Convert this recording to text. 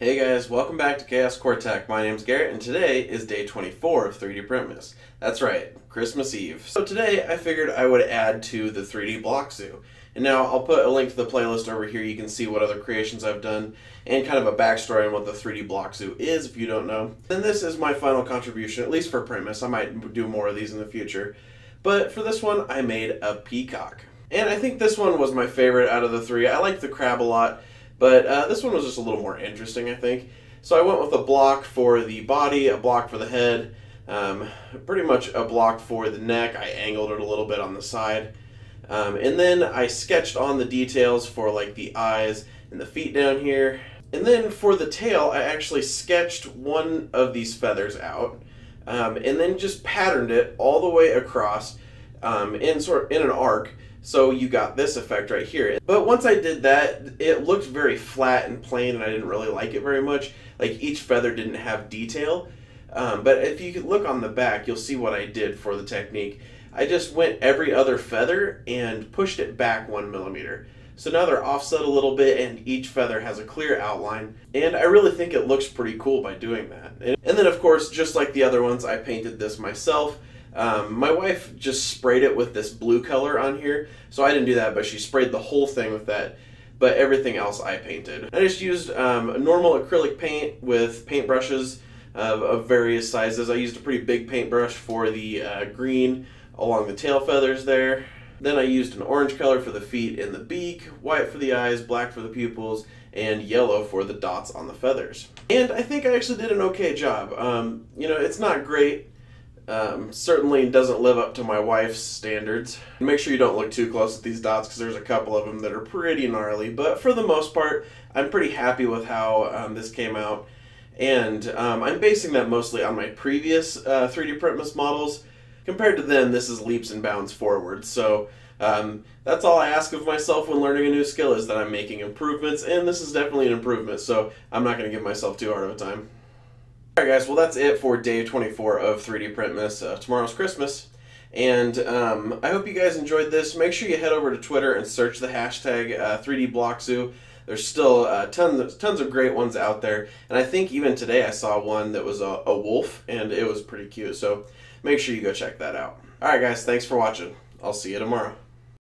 Hey guys, welcome back to Chaos Tech. My name's Garrett, and today is day 24 of 3D Printmas. That's right, Christmas Eve. So today I figured I would add to the 3D Block Zoo. And now I'll put a link to the playlist over here. You can see what other creations I've done and kind of a backstory on what the 3D Block Zoo is if you don't know. And this is my final contribution, at least for Printmas. I might do more of these in the future. But for this one, I made a peacock. And I think this one was my favorite out of the three. I like the crab a lot. But uh, this one was just a little more interesting, I think. So I went with a block for the body, a block for the head, um, pretty much a block for the neck. I angled it a little bit on the side. Um, and then I sketched on the details for like the eyes and the feet down here. And then for the tail, I actually sketched one of these feathers out um, and then just patterned it all the way across um, in sort of in an arc so you got this effect right here. But once I did that, it looked very flat and plain and I didn't really like it very much. Like each feather didn't have detail. Um, but if you look on the back, you'll see what I did for the technique. I just went every other feather and pushed it back one millimeter. So now they're offset a little bit and each feather has a clear outline. And I really think it looks pretty cool by doing that. And then of course, just like the other ones, I painted this myself. Um, my wife just sprayed it with this blue color on here, so I didn't do that, but she sprayed the whole thing with that. But everything else I painted. I just used um, normal acrylic paint with paintbrushes of, of, various sizes. I used a pretty big paintbrush for the uh, green along the tail feathers there. Then I used an orange color for the feet and the beak, white for the eyes, black for the pupils, and yellow for the dots on the feathers. And I think I actually did an okay job. Um, you know, it's not great um, certainly doesn't live up to my wife's standards. Make sure you don't look too close at these dots because there's a couple of them that are pretty gnarly. But for the most part, I'm pretty happy with how um, this came out. And um, I'm basing that mostly on my previous uh, 3D Printmas models. Compared to them, this is leaps and bounds forward. So um, that's all I ask of myself when learning a new skill is that I'm making improvements. And this is definitely an improvement. So I'm not going to give myself too hard of a time. Alright guys, well that's it for day 24 of 3D Printmas. Uh, tomorrow's Christmas. And um, I hope you guys enjoyed this. Make sure you head over to Twitter and search the hashtag uh, 3D There's still uh, tons, tons of great ones out there. And I think even today I saw one that was a, a wolf, and it was pretty cute. So make sure you go check that out. Alright guys, thanks for watching. I'll see you tomorrow.